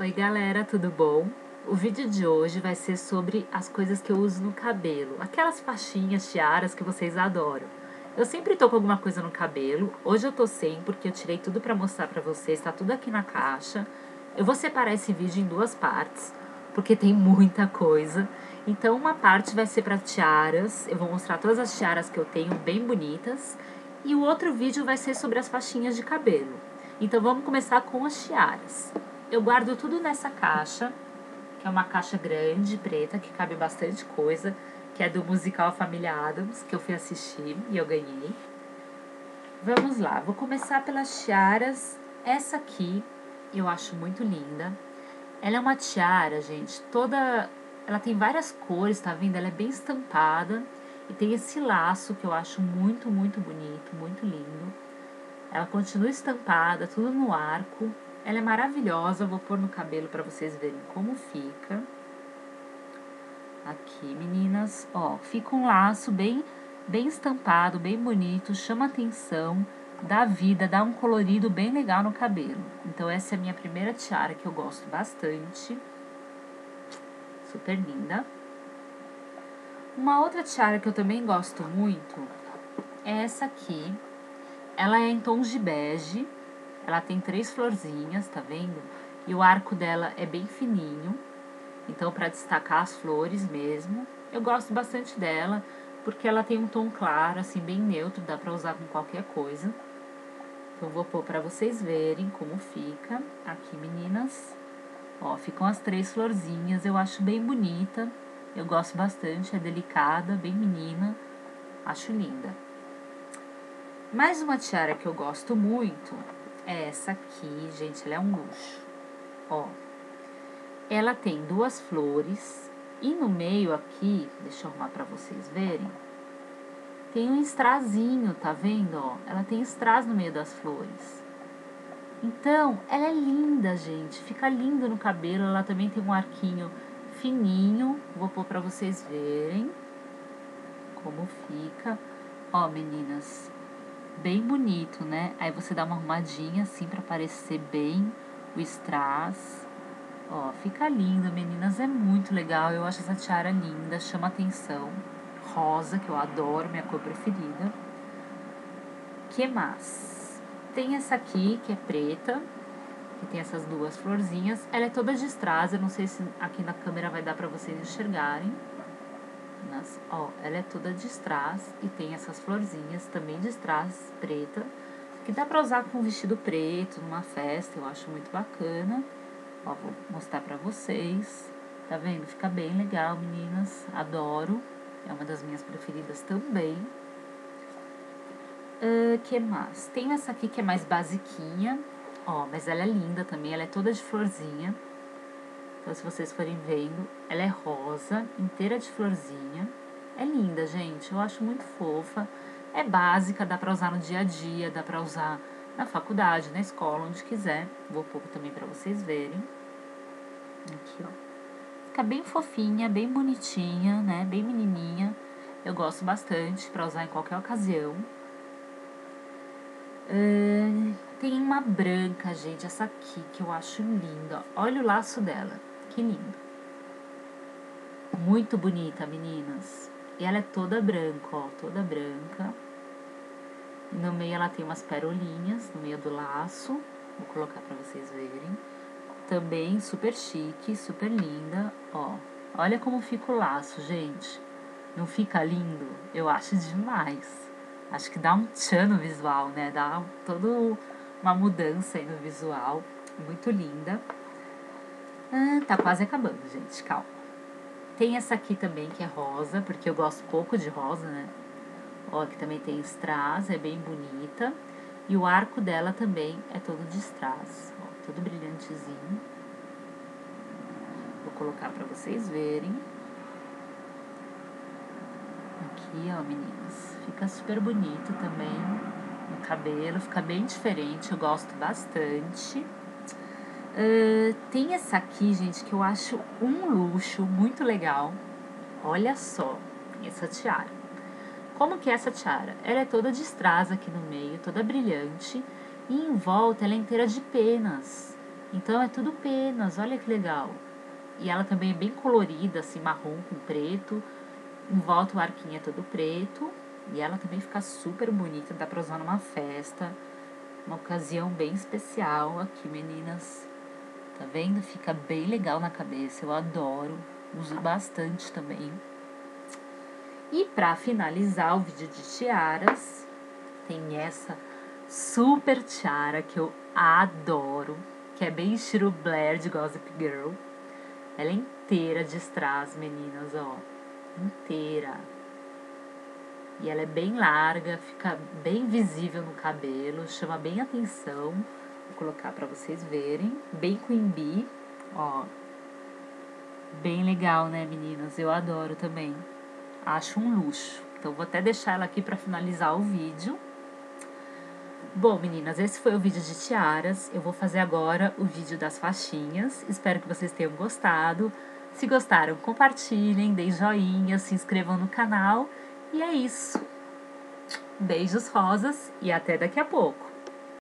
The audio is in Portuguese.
Oi galera, tudo bom? O vídeo de hoje vai ser sobre as coisas que eu uso no cabelo, aquelas faixinhas, tiaras que vocês adoram. Eu sempre tô com alguma coisa no cabelo, hoje eu tô sem porque eu tirei tudo pra mostrar pra vocês, tá tudo aqui na caixa. Eu vou separar esse vídeo em duas partes, porque tem muita coisa. Então uma parte vai ser pra tiaras, eu vou mostrar todas as tiaras que eu tenho bem bonitas, e o outro vídeo vai ser sobre as faixinhas de cabelo. Então vamos começar com as tiaras. Eu guardo tudo nessa caixa, que é uma caixa grande, preta, que cabe bastante coisa, que é do musical Família Adams, que eu fui assistir e eu ganhei. Vamos lá, vou começar pelas tiaras. Essa aqui eu acho muito linda. Ela é uma tiara, gente, toda. Ela tem várias cores, tá vendo? Ela é bem estampada e tem esse laço que eu acho muito, muito bonito, muito lindo. Ela continua estampada, tudo no arco. Ela é maravilhosa, vou pôr no cabelo para vocês verem como fica. Aqui, meninas, ó, fica um laço bem, bem estampado, bem bonito, chama atenção, dá vida, dá um colorido bem legal no cabelo. Então, essa é a minha primeira tiara que eu gosto bastante. Super linda. Uma outra tiara que eu também gosto muito é essa aqui. Ela é em tons de bege, ela tem três florzinhas, tá vendo? E o arco dela é bem fininho. Então, para destacar as flores mesmo. Eu gosto bastante dela, porque ela tem um tom claro, assim, bem neutro. Dá pra usar com qualquer coisa. Então, vou pôr pra vocês verem como fica. Aqui, meninas. Ó, ficam as três florzinhas. Eu acho bem bonita. Eu gosto bastante. É delicada, bem menina. Acho linda. Mais uma tiara que eu gosto muito é essa aqui, gente, ela é um luxo. Ó, ela tem duas flores e no meio aqui, deixa eu arrumar pra vocês verem, tem um estrazinho, tá vendo, ó? Ela tem estraz no meio das flores. Então, ela é linda, gente, fica lindo no cabelo, ela também tem um arquinho fininho, vou pôr pra vocês verem como fica. Ó, meninas, bem bonito, né? Aí você dá uma arrumadinha assim para parecer bem o strass. Ó, fica lindo, meninas, é muito legal. Eu acho essa tiara linda, chama atenção. Rosa, que eu adoro, minha cor preferida. Que mais? Tem essa aqui, que é preta, que tem essas duas florzinhas. Ela é toda de strass, eu não sei se aqui na câmera vai dar para vocês enxergarem ó, ela é toda de strass e tem essas florzinhas também de strass preta, que dá pra usar com vestido preto numa festa, eu acho muito bacana. Ó, vou mostrar pra vocês. Tá vendo? Fica bem legal, meninas. Adoro. É uma das minhas preferidas também. Uh, que mais? Tem essa aqui que é mais basiquinha. Ó, mas ela é linda também. Ela é toda de florzinha. Então, se vocês forem vendo, ela é rosa, inteira de florzinha. É linda, gente. Eu acho muito fofa. É básica, dá pra usar no dia a dia, dá pra usar na faculdade, na escola, onde quiser. Vou pôr também pra vocês verem. Aqui, ó. Fica bem fofinha, bem bonitinha, né? Bem menininha. Eu gosto bastante pra usar em qualquer ocasião. Uh, tem uma branca, gente, essa aqui, que eu acho linda. Olha o laço dela. Que lindo. Muito bonita, meninas. E ela é toda branca, ó, toda branca. No meio ela tem umas perolinhas no meio do laço. Vou colocar pra vocês verem. Também super chique, super linda, ó. Olha como fica o laço, gente. Não fica lindo? Eu acho demais. Acho que dá um tchan no visual, né? Dá toda uma mudança aí no visual. Muito linda. Tá quase acabando, gente, calma. Tem essa aqui também, que é rosa, porque eu gosto pouco de rosa, né? Ó, que também tem strass, é bem bonita. E o arco dela também é todo de strass, ó, todo brilhantezinho. Vou colocar pra vocês verem. Aqui, ó, meninas. Fica super bonito também no cabelo, fica bem diferente, eu gosto bastante. Uh, tem essa aqui, gente, que eu acho um luxo muito legal. Olha só, essa tiara. Como que é essa tiara? Ela é toda de strass aqui no meio, toda brilhante. E em volta ela é inteira de penas. Então é tudo penas, olha que legal. E ela também é bem colorida, assim, marrom com preto. Em volta o arquinho é todo preto. E ela também fica super bonita, dá pra usar numa festa. Uma ocasião bem especial aqui, meninas. Tá vendo? Fica bem legal na cabeça, eu adoro. Uso bastante também. E para finalizar o vídeo de tiaras, tem essa super tiara que eu adoro, que é bem estilo Blair de Gossip Girl. Ela é inteira de strass, meninas, ó. Inteira. E ela é bem larga, fica bem visível no cabelo, chama bem atenção. Vou colocar para vocês verem. Bem Bee, ó. Bem legal, né, meninas? Eu adoro também. Acho um luxo. Então, vou até deixar ela aqui para finalizar o vídeo. Bom, meninas, esse foi o vídeo de tiaras. Eu vou fazer agora o vídeo das faixinhas. Espero que vocês tenham gostado. Se gostaram, compartilhem, deem joinha, se inscrevam no canal. E é isso. Beijos rosas e até daqui a pouco.